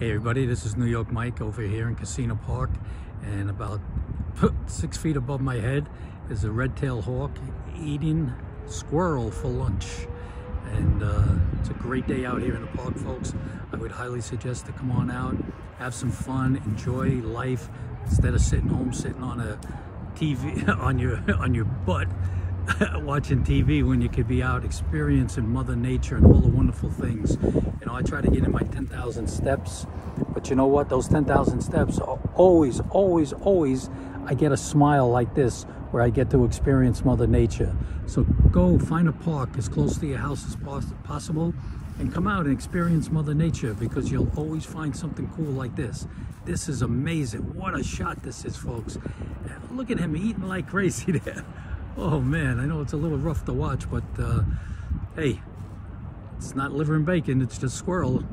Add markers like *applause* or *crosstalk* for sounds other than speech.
Hey everybody, this is New York Mike over here in Kissena Park and about *laughs* six feet above my head is a red-tailed hawk eating squirrel for lunch. And uh, it's a great day out here in the park, folks. I would highly suggest to come on out, have some fun, enjoy life instead of sitting home, sitting on a TV *laughs* on your on your butt *laughs* watching TV when you could be out experiencing Mother Nature and all the wonderful things. You know, I try to get in my 10,000 steps, but you know what? Those 10,000 steps are always, always, always, I get a smile like this where I get to experience Mother Nature. So go find a park as close to your house as possible and come out and experience Mother Nature because you'll always find something cool like this. This is amazing. What a shot this is, folks. Look at him eating like *laughs* crazy there. Oh man, I know it's a little rough to watch, but uh, hey, it's not liver and bacon, it's just squirrel.